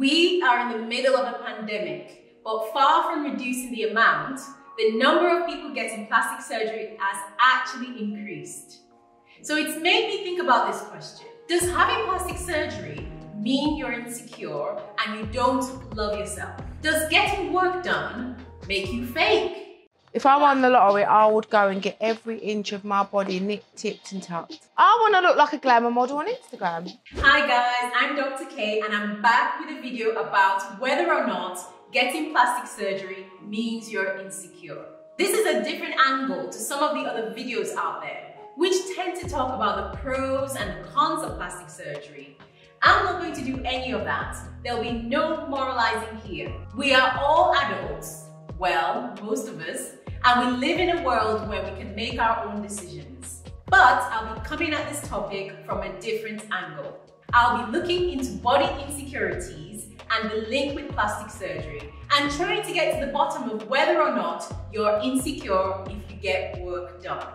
We are in the middle of a pandemic, but far from reducing the amount, the number of people getting plastic surgery has actually increased. So it's made me think about this question. Does having plastic surgery mean you're insecure and you don't love yourself? Does getting work done make you fake? If I won the lottery, I would go and get every inch of my body nipped, tipped and tucked. I want to look like a glamour model on Instagram. Hi guys, I'm Dr. Kay and I'm back with a video about whether or not getting plastic surgery means you're insecure. This is a different angle to some of the other videos out there, which tend to talk about the pros and cons of plastic surgery. I'm not going to do any of that. There'll be no moralizing here. We are all adults, well, most of us, and we live in a world where we can make our own decisions. But I'll be coming at this topic from a different angle. I'll be looking into body insecurities and the link with plastic surgery and trying to get to the bottom of whether or not you're insecure if you get work done.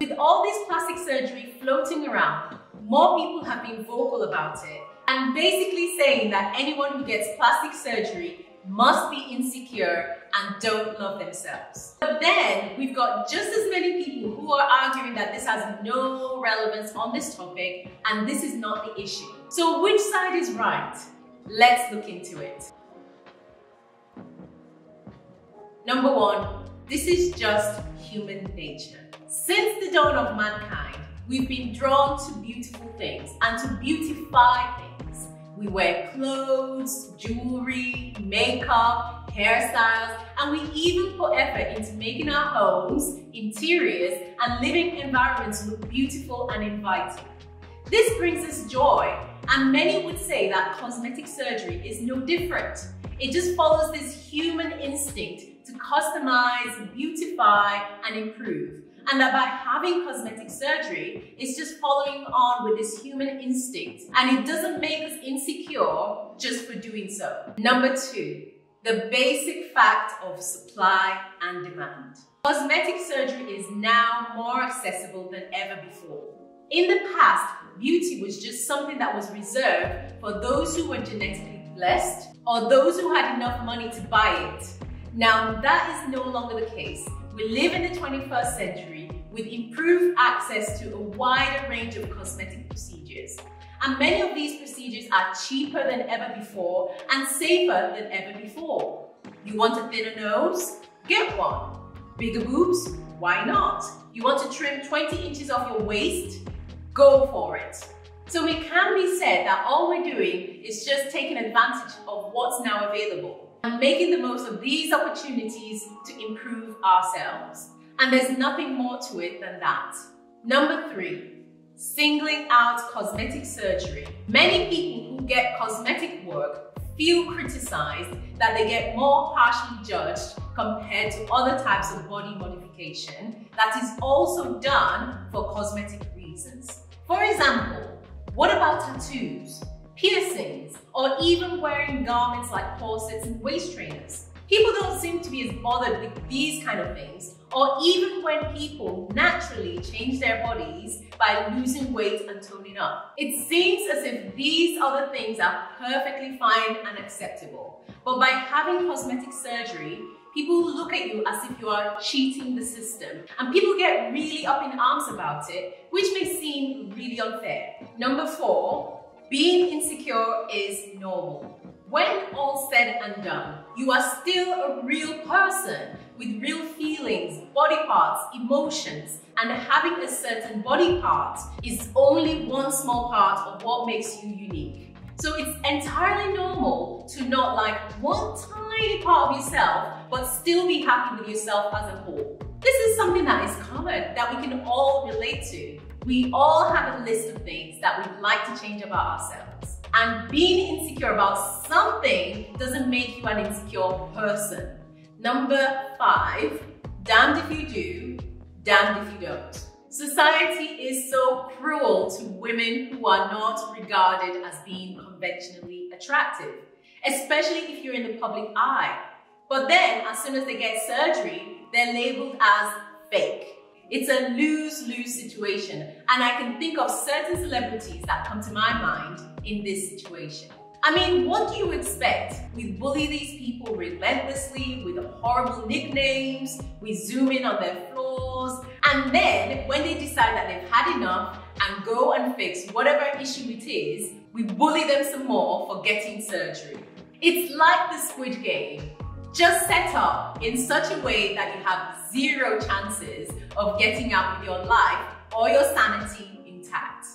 With all this plastic surgery floating around, more people have been vocal about it and basically saying that anyone who gets plastic surgery must be insecure and don't love themselves. But then we've got just as many people who are arguing that this has no relevance on this topic and this is not the issue. So which side is right? Let's look into it. Number one, this is just human nature. Since the dawn of mankind, we've been drawn to beautiful things and to beautify things. We wear clothes, jewelry, makeup, hairstyles, and we even put effort into making our homes, interiors, and living environments look beautiful and inviting. This brings us joy, and many would say that cosmetic surgery is no different. It just follows this human instinct to customize, beautify, and improve. And that by having cosmetic surgery, it's just following on with this human instinct. And it doesn't make us insecure just for doing so. Number two, the basic fact of supply and demand. Cosmetic surgery is now more accessible than ever before. In the past, beauty was just something that was reserved for those who were genetically blessed or those who had enough money to buy it. Now that is no longer the case. We live in the 21st century with improved access to a wider range of cosmetic procedures. And many of these procedures are cheaper than ever before and safer than ever before. You want a thinner nose? Get one. Bigger boobs? Why not? You want to trim 20 inches off your waist? Go for it. So it can be said that all we're doing is just taking advantage of what's now available and making the most of these opportunities to improve ourselves. And there's nothing more to it than that. Number three, singling out cosmetic surgery. Many people who get cosmetic work feel criticized that they get more harshly judged compared to other types of body modification that is also done for cosmetic reasons. For example, what about tattoos, piercings, or even wearing garments like corsets and waist trainers? People don't seem to be as bothered with these kind of things, or even when people naturally change their bodies by losing weight and toning up. It seems as if these other things are perfectly fine and acceptable. But by having cosmetic surgery, people look at you as if you are cheating the system. And people get really up in arms about it, which may seem really unfair. Number four, being insecure is normal. When all said and done, you are still a real person with real feelings, body parts, emotions, and having a certain body part is only one small part of what makes you unique. So it's entirely normal to not like one tiny part of yourself, but still be happy with yourself as a whole. This is something that is common, that we can all relate to. We all have a list of things that we'd like to change about ourselves. And being insecure about something doesn't make you an insecure person. Number five, damned if you do, damned if you don't. Society is so cruel to women who are not regarded as being conventionally attractive, especially if you're in the public eye. But then, as soon as they get surgery, they're labeled as fake. It's a lose-lose situation. And I can think of certain celebrities that come to my mind in this situation. I mean, what do you expect? We bully these people relentlessly with horrible nicknames, we zoom in on their flaws, and then when they decide that they've had enough and go and fix whatever issue it is, we bully them some more for getting surgery. It's like the squid game, just set up in such a way that you have zero chances of getting out with your life or your sanity intact.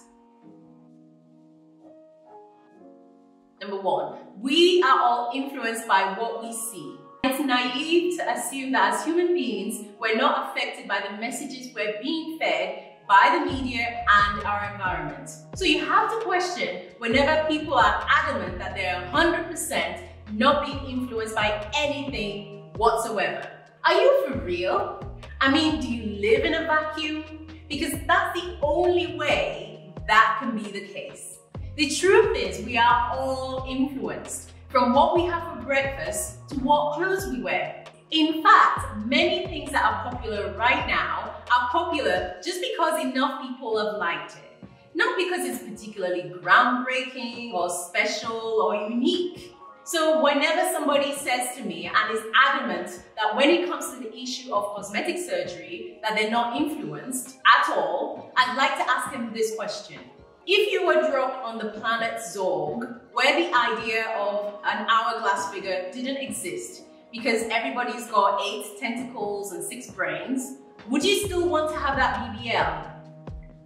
Number one, we are all influenced by what we see. It's naive to assume that as human beings, we're not affected by the messages we're being fed by the media and our environment. So you have to question whenever people are adamant that they're 100% not being influenced by anything whatsoever. Are you for real? I mean, do you live in a vacuum? Because that's the only way that can be the case. The truth is we are all influenced from what we have for breakfast to what clothes we wear. In fact, many things that are popular right now are popular just because enough people have liked it. Not because it's particularly groundbreaking or special or unique. So whenever somebody says to me and is adamant that when it comes to the issue of cosmetic surgery, that they're not influenced at all, I'd like to ask them this question. If you were dropped on the planet Zorg, where the idea of an hourglass figure didn't exist, because everybody's got eight tentacles and six brains, would you still want to have that BBL?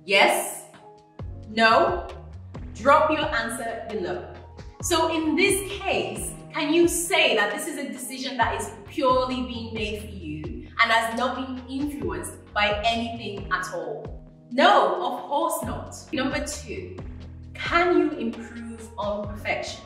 Yes? No? Drop your answer below. So in this case, can you say that this is a decision that is purely being made for you and has not been influenced by anything at all? No, of course not. Number two, can you improve on perfection?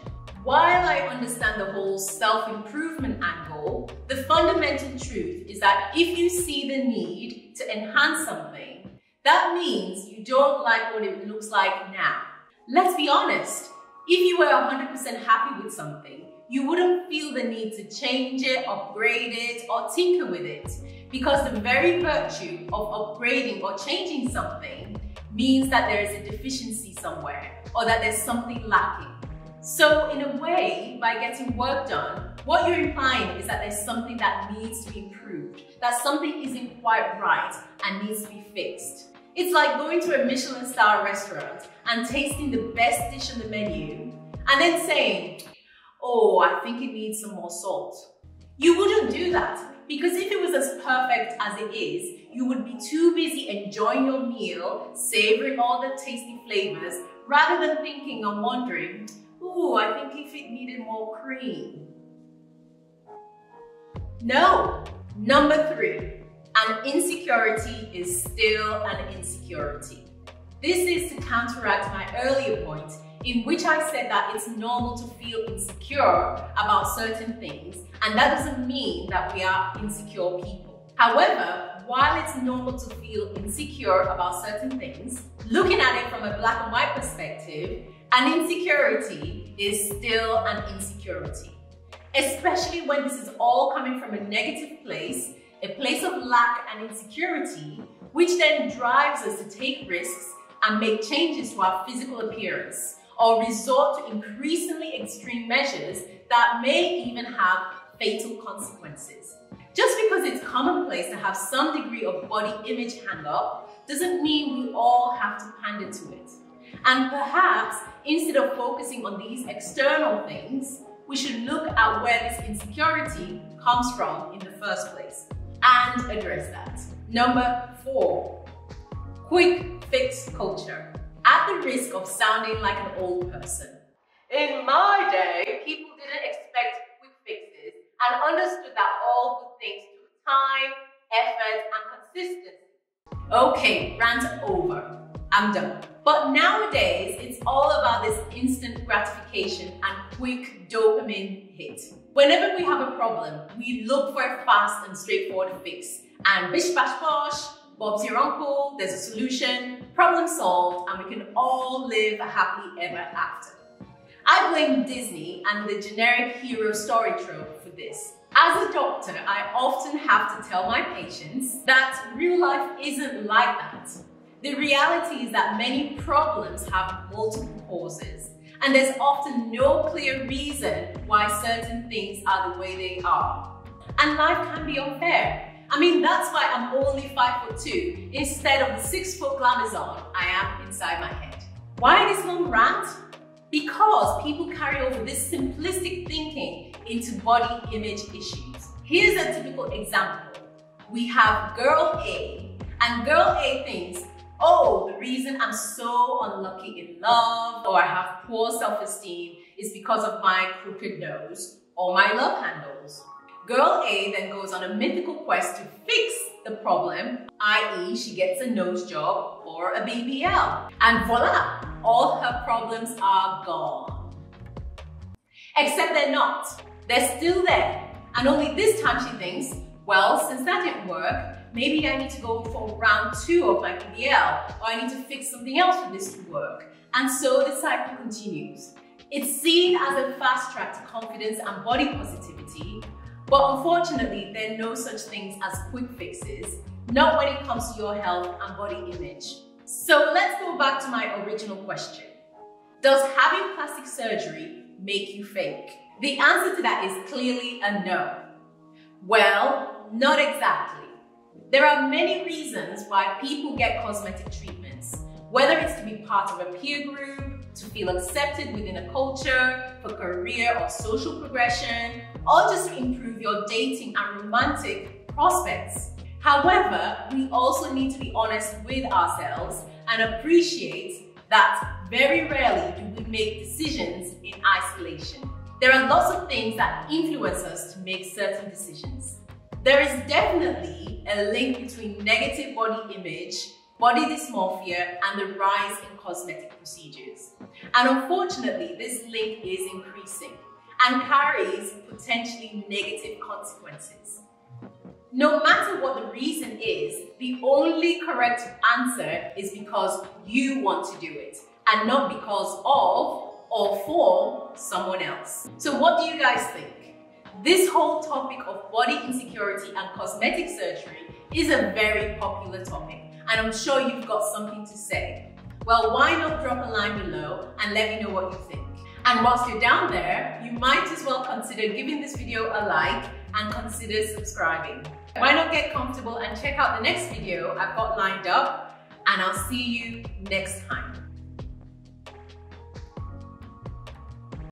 While I understand the whole self-improvement angle, the fundamental truth is that if you see the need to enhance something, that means you don't like what it looks like now. Let's be honest, if you were 100% happy with something, you wouldn't feel the need to change it, upgrade it, or tinker with it. Because the very virtue of upgrading or changing something means that there is a deficiency somewhere or that there's something lacking. So in a way, by getting work done, what you're implying is that there's something that needs to be improved, that something isn't quite right and needs to be fixed. It's like going to a Michelin star restaurant and tasting the best dish on the menu and then saying, oh, I think it needs some more salt. You wouldn't do that because if it was as perfect as it is, you would be too busy enjoying your meal, savoring all the tasty flavors, rather than thinking and wondering, ooh, I think if it needed more cream. No. Number three, an insecurity is still an insecurity. This is to counteract my earlier point in which I said that it's normal to feel insecure about certain things and that doesn't mean that we are insecure people. However, while it's normal to feel insecure about certain things, looking at it from a black and white perspective, an insecurity is still an insecurity. Especially when this is all coming from a negative place a place of lack and insecurity, which then drives us to take risks and make changes to our physical appearance or resort to increasingly extreme measures that may even have fatal consequences. Just because it's commonplace to have some degree of body image hang up doesn't mean we all have to pander to it. And perhaps instead of focusing on these external things, we should look at where this insecurity comes from in the first place and address that. Number four, quick fix culture. At the risk of sounding like an old person. In my day, people didn't expect quick fixes and understood that all good things took time, effort, and consistency. Okay, rant over. I'm done. But nowadays, it's all about this instant gratification and quick dopamine hit. Whenever we have a problem, we look for a fast and straightforward fix. And bish bash bosh, Bob's your uncle, there's a solution, problem solved, and we can all live a happily ever after. I blame Disney and the generic hero story trope for this. As a doctor, I often have to tell my patients that real life isn't like that. The reality is that many problems have multiple causes, and there's often no clear reason why certain things are the way they are. And life can be unfair. I mean, that's why I'm only five foot two instead of the six foot glamazon I am inside my head. Why this long rant? Because people carry over this simplistic thinking into body image issues. Here's a typical example. We have girl A, and girl A thinks, oh, the reason I'm so unlucky in love or I have poor self-esteem is because of my crooked nose or my love handles. Girl A then goes on a mythical quest to fix the problem, i.e. she gets a nose job or a BBL. And voila, all her problems are gone. Except they're not. They're still there. And only this time she thinks, well, since that didn't work, maybe I need to go for round two of my BBL, or I need to fix something else for this to work. And so the cycle continues. It's seen as a fast track to confidence and body positivity, but unfortunately, there are no such things as quick fixes, not when it comes to your health and body image. So let's go back to my original question. Does having plastic surgery make you fake? The answer to that is clearly a no. Well, not exactly. There are many reasons why people get cosmetic treatments, whether it's to be part of a peer group, to feel accepted within a culture, for career or social progression, or just to improve your dating and romantic prospects. However, we also need to be honest with ourselves and appreciate that very rarely do we make decisions in isolation. There are lots of things that influence us to make certain decisions. There is definitely a link between negative body image body dysmorphia, and the rise in cosmetic procedures. And unfortunately, this link is increasing and carries potentially negative consequences. No matter what the reason is, the only correct answer is because you want to do it and not because of or for someone else. So what do you guys think? This whole topic of body insecurity and cosmetic surgery is a very popular topic and I'm sure you've got something to say. Well, why not drop a line below and let me know what you think. And whilst you're down there, you might as well consider giving this video a like and consider subscribing. Why not get comfortable and check out the next video I've got lined up and I'll see you next time.